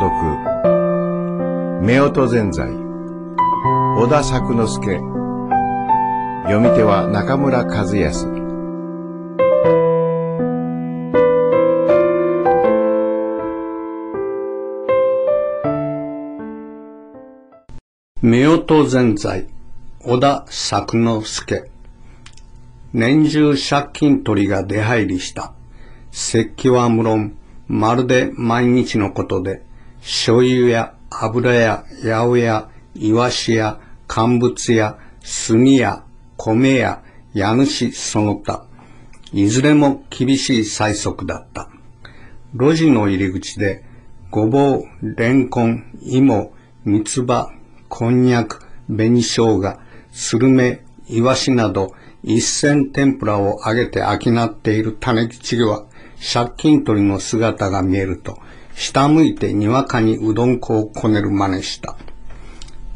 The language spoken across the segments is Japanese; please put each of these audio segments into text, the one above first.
朗読夫婦善哉小田作之助。読み手は中村和康。夫婦善哉小田作之助。年中借金取りが出入りした。石器は無論。まるで毎日のことで、醤油や油や八百屋、イワシや乾物や炭や米や家主その他、いずれも厳しい催促だった。路地の入り口で、ごぼう、レンコン、芋、三つ葉、こんにゃく、紅生姜、スルメ、イワシなど一銭天ぷらを揚げて商っている種吉は、借金取りの姿が見えると、下向いてにわかにうどん粉をこねる真似した。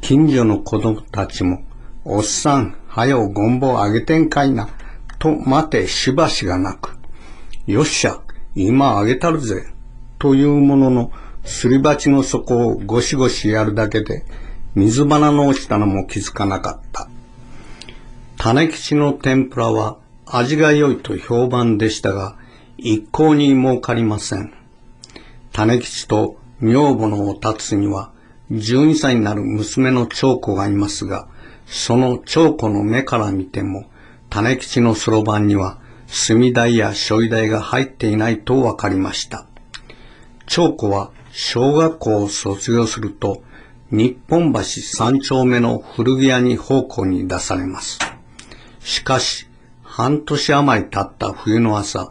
近所の子供たちも、おっさん、はよごんぼあげてんかいな、と待てしばしがなく、よっしゃ、今あげたるぜ、というものの、すり鉢の底をゴシゴシやるだけで、水花の落ちたのも気づかなかった。種吉の天ぷらは味が良いと評判でしたが、一向に儲かりません。種吉と女房のお立つには、12歳になる娘の長子がいますが、その長子の目から見ても、種吉のそろばんには、炭代や醤油代が入っていないと分かりました。長子は小学校を卒業すると、日本橋三丁目の古着屋に奉公に出されます。しかし、半年余り経った冬の朝、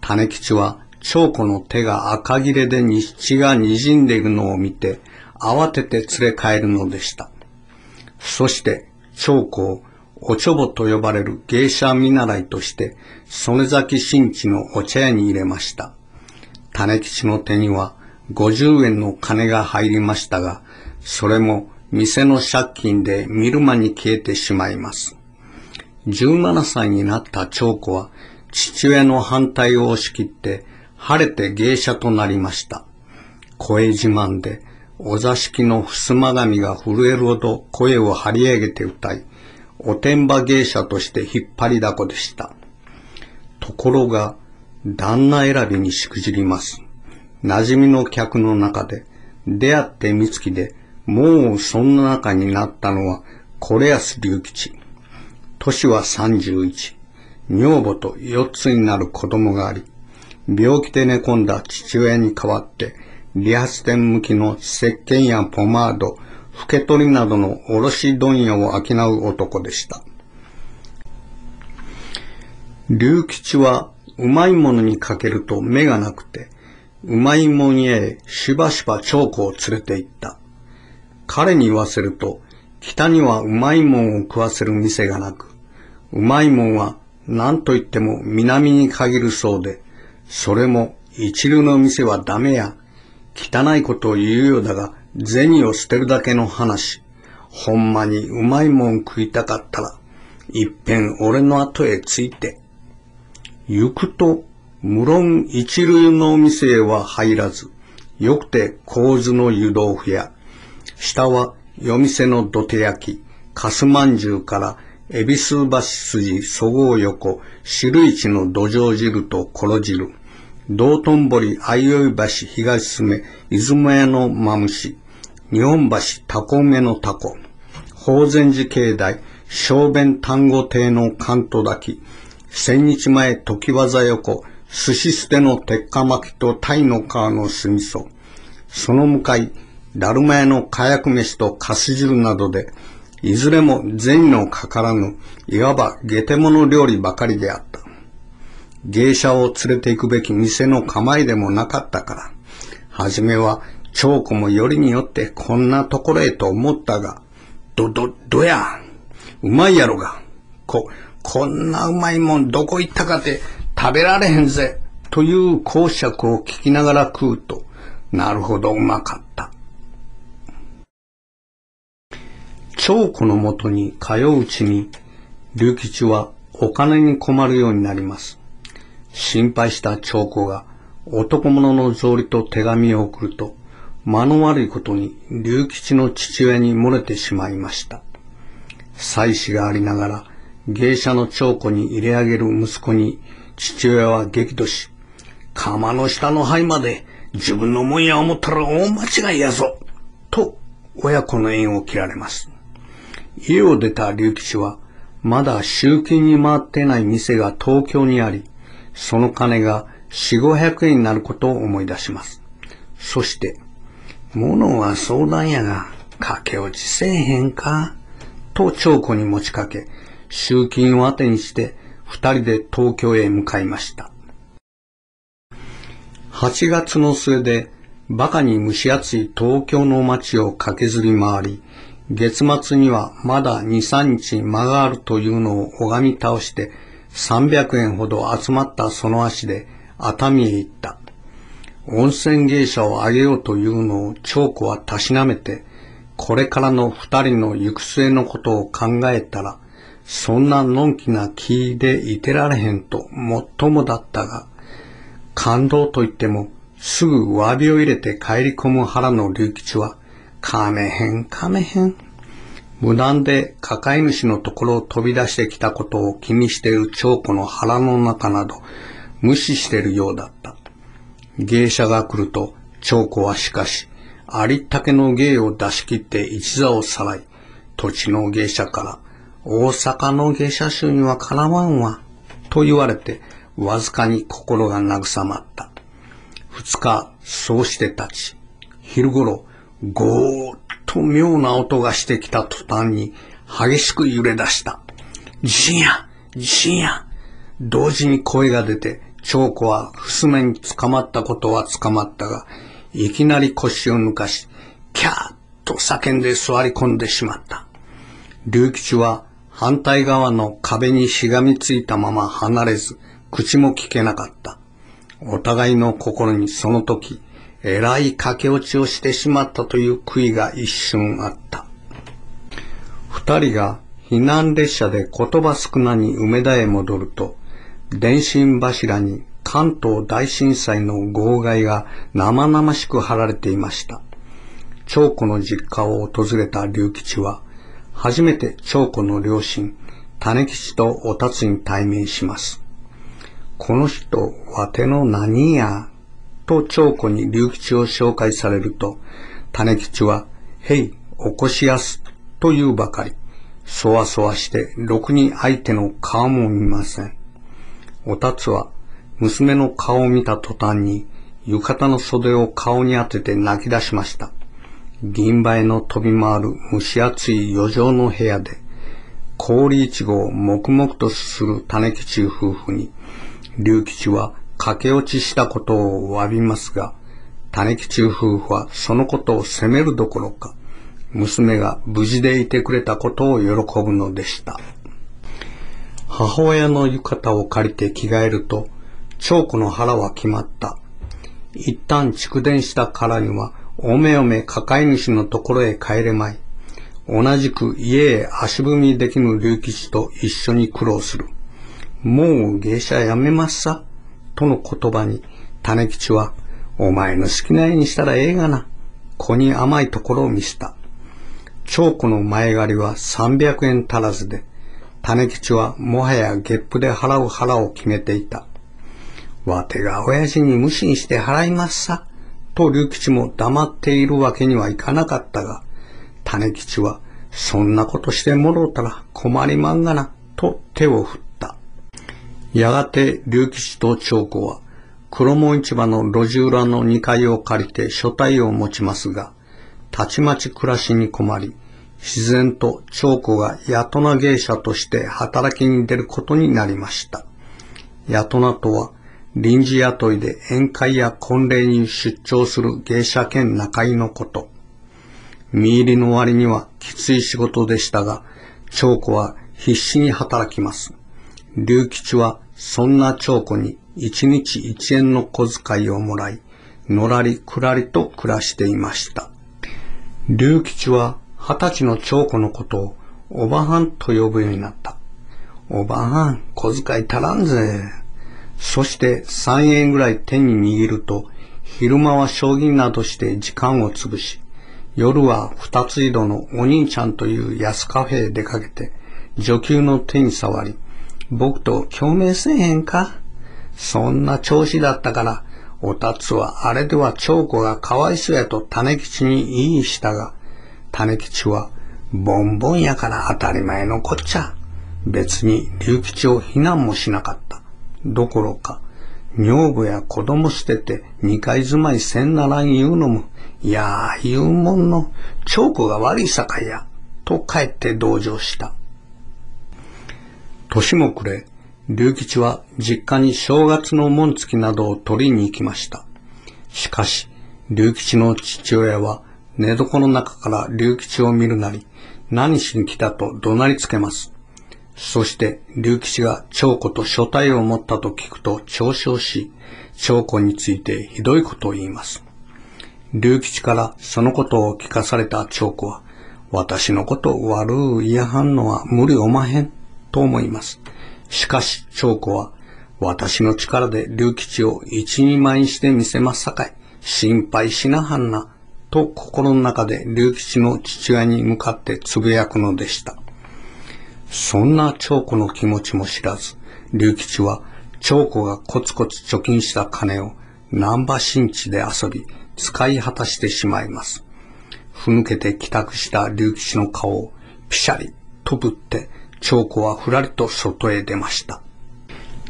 種吉は長子の手が赤切れで血が滲んでいるのを見て、慌てて連れ帰るのでした。そして、長子をおちょぼと呼ばれる芸者見習いとして、曽根崎新地のお茶屋に入れました。種吉の手には50円の金が入りましたが、それも店の借金で見る間に消えてしまいます。17歳になった長子は父親の反対を押し切って、晴れて芸者となりました。声自慢で、お座敷の襖紙が震えるほど声を張り上げて歌い、おてんば芸者として引っ張りだこでした。ところが、旦那選びにしくじります。馴染みの客の中で、出会って三月で、もうそんな中になったのは、これやす隆吉。年は三十一。女房と四つになる子供があり、病気で寝込んだ父親に代わって、理髪店向きの石鹸やポマード、老け取りなどの卸問屋を商う男でした。龍吉はうまいものにかけると目がなくて、うまいもんへしばしば長子を連れて行った。彼に言わせると、北にはうまいもんを食わせる店がなく、うまいもんは何と言っても南に限るそうで、それも一流の店はダメや、汚いことを言うようだが、銭を捨てるだけの話。ほんまにうまいもん食いたかったら、いっぺん俺の後へついて。行くと、無論一流の店へは入らず、よくて構図の湯豆腐屋、下は夜店の土手焼き、かすまんじゅうから恵比寿橋筋そごう横、汁市の土壌汁ところ汁、道頓堀相生橋東すめ、出雲屋のマムシ、日本橋タコ梅のタコ、法禅寺境内、小弁単語亭の関東炊き、千日前時技横、寿司捨ての鉄火巻きと鯛の皮の酢味噌、その向かい、だるま屋の火薬飯とかす汁などで、いずれも銭のかからぬ、いわば下手物料理ばかりであった。芸者を連れて行くべき店の構えでもなかったから、はじめは長子もよりによってこんなところへと思ったが、ど、ど、どや、うまいやろが、こ、こんなうまいもんどこ行ったかて食べられへんぜ、という講釈を聞きながら食うと、なるほどうまかった。長子のもとに通ううちに、龍吉はお金に困るようになります。心配した長子が男物の草履と手紙を送ると、間の悪いことに竜吉の父親に漏れてしまいました。妻子がありながら芸者の長子に入れ上げる息子に父親は激怒し、釜の下の灰まで自分のもんや思ったら大間違いやぞと親子の縁を切られます。家を出た竜吉はまだ集金に回ってない店が東京にあり、その金が四五百円になることを思い出します。そして、物は相談やが、駆け落ちせえへんか？と長子に持ちかけ、集金を当てにして二人で東京へ向かいました。8月の末で馬鹿に蒸し暑い東京の街を駆けずり回り、月末にはまだ2、3日間があるというのを拝み倒して300円ほど集まったその足で熱海へ行った。温泉芸者をあげようというのを長子はたしなめて、これからの二人の行く末のことを考えたら、そんなのんきな気でいてられへんともっともだったが、感動と言ってもすぐ詫びを入れて帰り込む腹の隆吉は、かめへんかめへん。無断で抱え主のところを飛び出してきたことを気にしている長子の腹の中など無視しているようだった。芸者が来ると長子はしかしありったけの芸を出し切って一座をさらい、土地の芸者から大阪の芸者衆にはかなわんわ、と言われてわずかに心が慰まった。二日、そうして立ち、昼頃、ゴーッと妙な音がしてきた途端に激しく揺れ出した。地震や地震や同時に声が出て、長子は襖に捕まったことは捕まったが、いきなり腰を抜かし、キャーッと叫んで座り込んでしまった。竜吉は反対側の壁にしがみついたまま離れず、口も聞けなかった。お互いの心にその時、えらい駆け落ちをしてしまったという悔いが一瞬あった。二人が避難列車で言葉少なに梅田へ戻ると、電信柱に関東大震災の号外が生々しく貼られていました。長子の実家を訪れた龍吉は、初めて長子の両親、種吉とおたつに対面します。この人、わての何やと長子に龍吉を紹介されると、種吉は、へい、起こしやす、と言うばかり、そわそわして、ろくに相手の顔も見ません。おたつは、娘の顔を見た途端に、浴衣の袖を顔に当てて泣き出しました。銀杯の飛び回る蒸し暑い余剰の部屋で、氷いちごを黙々とする種吉夫婦に、龍吉は駆け落ちしたことを詫びますが、種吉夫婦はそのことを責めるどころか、娘が無事でいてくれたことを喜ぶのでした。母親の浴衣を借りて着替えると、長子の腹は決まった。一旦蓄電したからには、おめおめ抱え主のところへ帰れまい。同じく家へ足踏みできぬ竜吉と一緒に苦労する。もう芸者やめますさ。との言葉に、種吉は、お前の好きな絵にしたらええがな。子に甘いところを見せた。長子の前借りは300円足らずで、種吉はもはや月賦で払う腹を決めていた。わてが親父に無心して払いますさ。と竜吉も黙っているわけにはいかなかったが、種吉は、そんなことしてもろうたら困りまんがな、と手を振った。やがて竜吉と長子は、黒門市場の路地裏の2階を借りて書体を持ちますが、たちまち暮らしに困り、自然と長子がヤトナ芸者として働きに出ることになりました。ヤトナとは、臨時雇いで宴会や婚礼に出張する芸者兼仲居のこと。見入りの割にはきつい仕事でしたが、長子は必死に働きます。龍吉はそんな長子に一日一円の小遣いをもらい、のらりくらりと暮らしていました。龍吉は二十歳の長子のことをおばはんと呼ぶようになった。おばはん、小遣い足らんぜ。そして三円ぐらい手に握ると、昼間は将棋などして時間を潰し、夜は二つ井戸のお兄ちゃんという安カフェへ出かけて、女給の手に触り、僕と共鳴せえへんか？そんな調子だったから、おたつはあれでは長子がかわいそうやと種吉に言いしたが、種吉はボンボンやから当たり前のこっちゃ。別に竜吉を非難もしなかった。どころか、女房や子供捨てて二階住まいせんならん言うのも、いやー言うもんの、長子が悪いさかいや、と帰って同情した。年も暮れ、竜吉は実家に正月の紋付きなどを取りに行きました。しかし、竜吉の父親は寝床の中から竜吉を見るなり、何しに来たと怒鳴りつけます。そして、竜吉が長子と所帯を持ったと聞くと嘲笑し、長子についてひどいことを言います。竜吉からそのことを聞かされた長子は、私のこと悪う言いはんのは無理おまへん、と思います。しかし、長子は、私の力で竜吉を一人前にしてみせますさかい、心配しなはんな、と心の中で竜吉の父親に向かってつぶやくのでした。そんな長子の気持ちも知らず、竜吉は長子がコツコツ貯金した金を南波新地で遊び、使い果たしてしまいます。ふぬけて帰宅した竜吉の顔をピシャリとぶって長子はふらりと外へ出ました。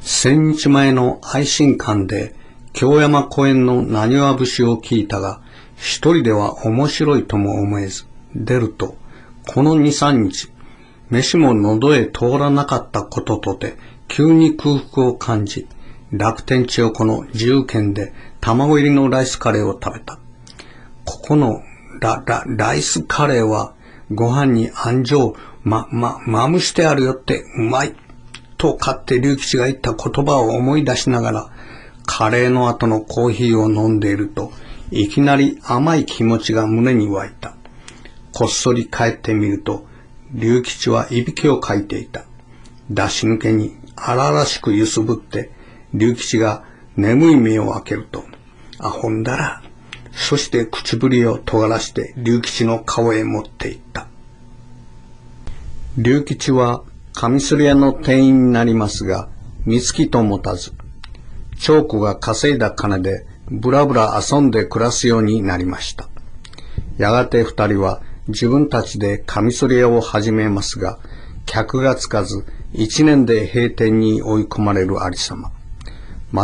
千日前の愛心館で京山公園の何わ節を聞いたが、一人では面白いとも思えず、出ると、この二三日、飯も喉へ通らなかったこととて、急に空腹を感じ、楽天地横の自由軒で卵入りのライスカレーを食べた。ここのラ、ラ、ライスカレーは、ご飯に安城、ま、ま、まむしてあるよってうまい。と買って隆吉が言った言葉を思い出しながら、カレーの後のコーヒーを飲んでいると、いきなり甘い気持ちが胸に湧いた。こっそり帰ってみると、隆吉はいびきをかいていた。出し抜けに荒々しく揺すぶって、隆吉が眠い目を開けると、あほんだら、そして口ぶりを尖らして隆吉の顔へ持っていった。隆吉は紙すり屋の店員になりますが、見つきと持たず、長子が稼いだ金でぶらぶら遊んで暮らすようになりました。やがて二人は自分たちでカミソリ屋を始めますが、客がつかず、一年で閉店に追い込まれるありさま。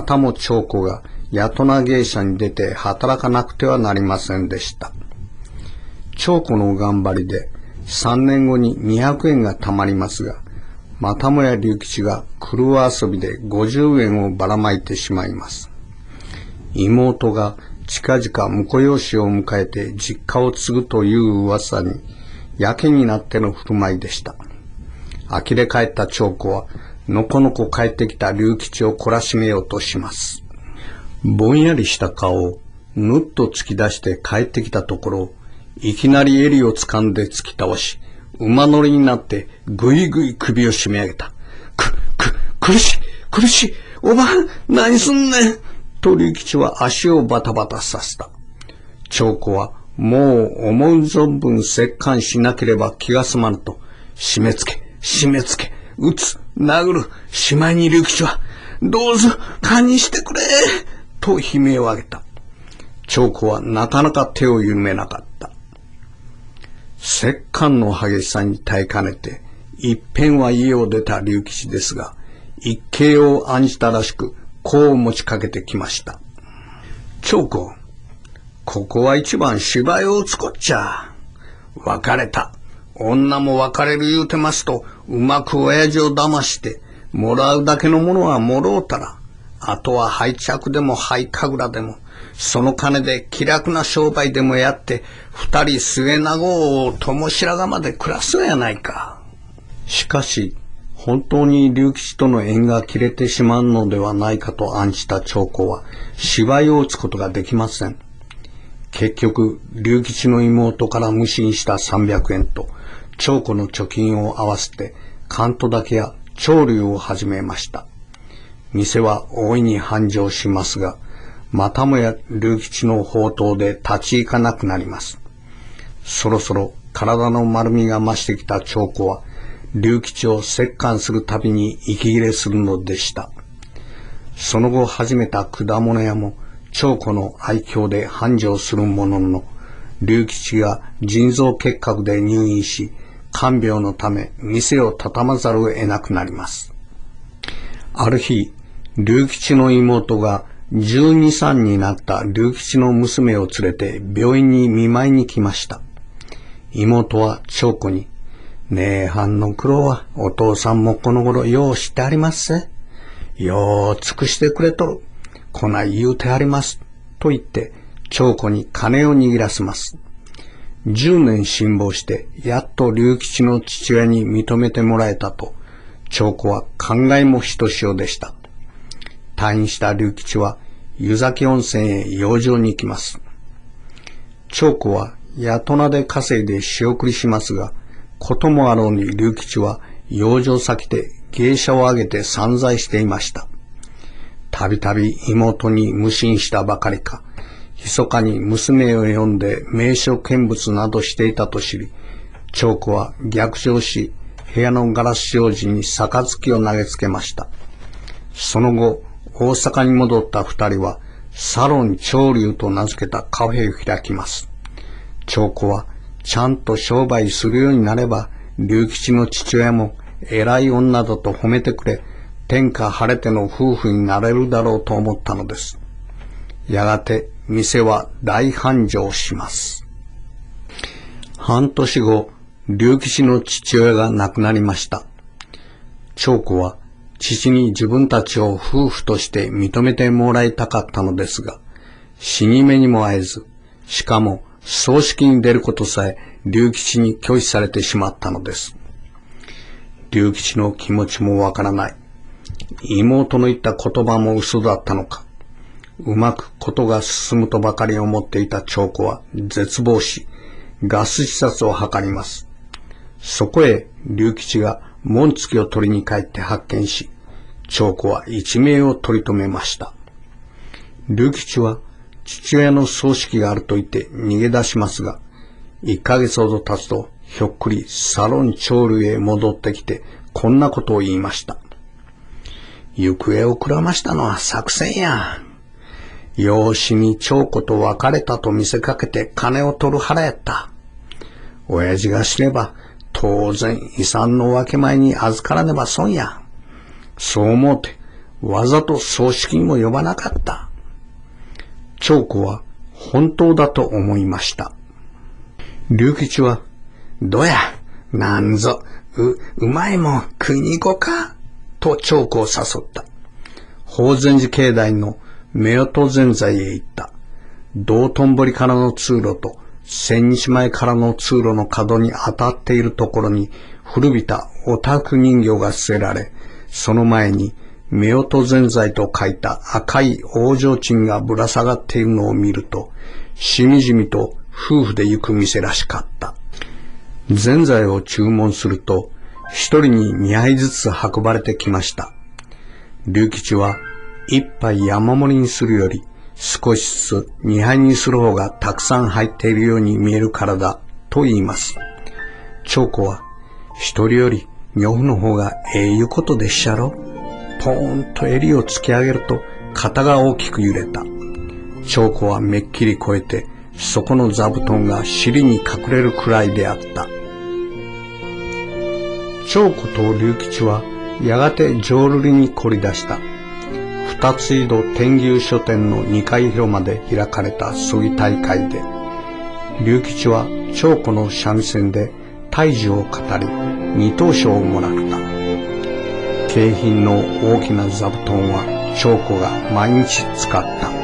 たも長子が八戸芸者に出て働かなくてはなりませんでした。長子の頑張りで三年後に200円が貯まりますが、またもや隆吉が車遊びで50円をばらまいてしまいます。妹が近々婿養子を迎えて実家を継ぐという噂に、やけになっての振る舞いでした。呆れ返った長子は、のこのこ帰ってきた竜吉を懲らしめようとします。ぼんやりした顔をぬっと突き出して帰ってきたところ、いきなり襟を掴んで突き倒し、馬乗りになってぐいぐい首を締め上げた。く、く、苦しい、苦しい、おばん、何すんねん。と竜吉は足をバタバタさせた。長子はもう思う存分折檻しなければ気が済まぬと、締め付け、締め付け、撃つ、殴る、しまいに竜吉は、どうぞ、堪忍してくれと悲鳴を上げた。長子はなかなか手を緩めなかった。折檻の激しさに耐えかねて、一遍は家を出た竜吉ですが、一計を案じたらしく、こう持ちかけてきました。長子、ここは一番芝居を打つこっちゃ。別れた。女も別れる言うてますと、うまく親父を騙して、もらうだけのものはもろうたら、あとは廃着でも廃神楽でも、その金で気楽な商売でもやって、二人末長を友白髪まで暮らすやないか。しかし、本当に竜吉との縁が切れてしまうのではないかと案じた長子は、芝居を打つことができません。結局、竜吉の妹から無心した300円と、長子の貯金を合わせて、関東だけや潮流を始めました。店は大いに繁盛しますが、またもや竜吉の宝刀で立ち行かなくなります。そろそろ体の丸みが増してきた長子は、竜吉を折檻するたびに息切れするのでした。その後始めた果物屋も、長子の愛嬌で繁盛するものの、竜吉が腎臓結核で入院し、看病のため店を畳まざるを得なくなります。ある日、竜吉の妹が12、3になった竜吉の娘を連れて病院に見舞いに来ました。妹は長子に、ねえ、藩の苦労はお父さんもこの頃ようしてありますせ。よう尽くしてくれとる。こない言うてあります。と言って、長子に金を握らせます。十年辛抱して、やっと竜吉の父親に認めてもらえたと、長子は考えもひとしおでした。退院した竜吉は、湯崎温泉へ養生に行きます。長子は、やとなで稼いで仕送りしますが、こともあろうに竜吉は、養生先で芸者を挙げて散財していました。たびたび妹に無心したばかりか、密かに娘を呼んで名所見物などしていたと知り、長子は逆上し、部屋のガラス障子に杯を投げつけました。その後、大阪に戻った二人は、サロン潮流と名付けたカフェを開きます。長子は、ちゃんと商売するようになれば、竜吉の父親も偉い女だと褒めてくれ、天下晴れての夫婦になれるだろうと思ったのです。やがて店は大繁盛します。半年後、竜吉の父親が亡くなりました。長子は父に自分たちを夫婦として認めてもらいたかったのですが、死に目にも会えず、しかも葬式に出ることさえ竜吉に拒否されてしまったのです。竜吉の気持ちもわからない。妹の言った言葉も嘘だったのか。うまくことが進むとばかり思っていた長子は絶望し、ガス視察を図ります。そこへ、竜吉が紋付きを取りに帰って発見し、長子は一命を取り留めました。竜吉は父親の葬式があると言って逃げ出しますが、一ヶ月ほど経つと、ひょっくりサロン長類へ戻ってきて、こんなことを言いました。行方をくらましたのは作戦や。養子に長子と別れたと見せかけて金を取る腹やった。親父が死ねば、当然遺産の分け前に預からねば損や。そう思うて、わざと葬式にも呼ばなかった。長子は本当だと思いました。竜吉は、どや、なんぞ、う、うまいもん食いに行こうか。と長子を誘った。法禅寺境内の夫婦前在へ行った。道頓堀からの通路と千日前からの通路の角に当たっているところに古びたオタク人形が据えられ、その前に夫婦前在と書いた赤い往生賃がぶら下がっているのを見ると、しみじみと夫婦で行く店らしかった。ぜんざいを注文すると、一人に二杯ずつ運ばれてきました。竜吉は一杯山盛りにするより、少しずつ二杯にする方がたくさん入っているように見えるからだ、と言います。長子は、一人より女夫の方がええいうことでっしゃろ。ポーンと襟を突き上げると、肩が大きく揺れた。長子はめっきり超えて、そこの座布団が尻に隠れるくらいであった。長子と龍吉はやがて浄瑠璃に凝り出した。二つ井戸天牛書店の二階広間で開かれた杉大会で、龍吉は長子の三味線で大樹を語り、二等賞をもらった。景品の大きな座布団は長子が毎日使った。